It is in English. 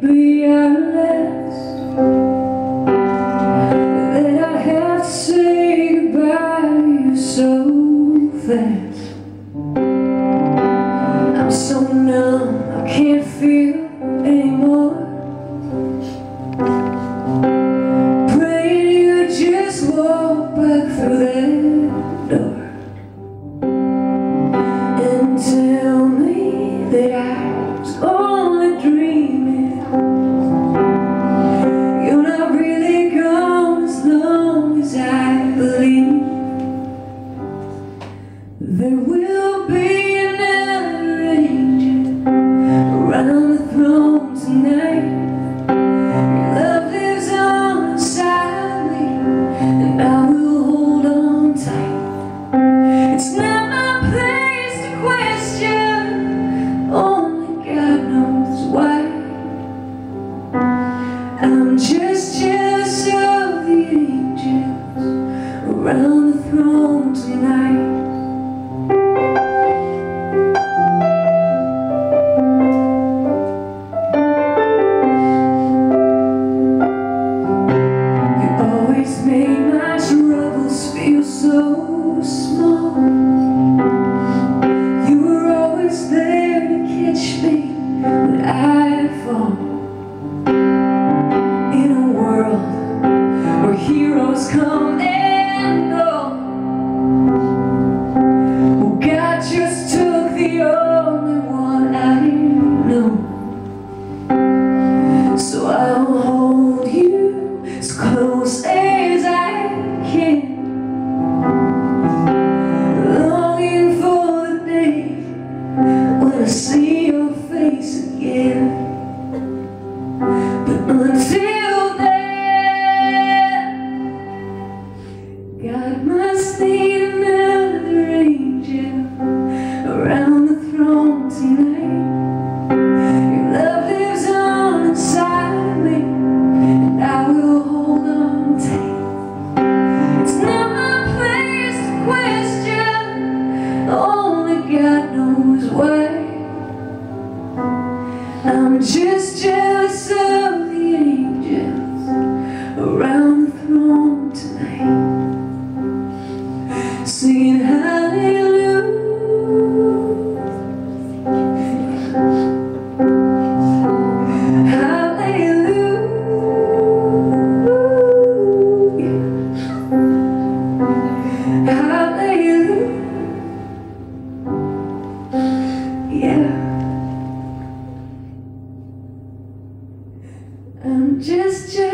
be a always made my troubles feel so small. You were always there to catch me when I fall. In a world where heroes come I'm just jealous of the angels around the throne tonight, singing hallelujah. Hallelujah. Hallelujah. Yeah. Just, just.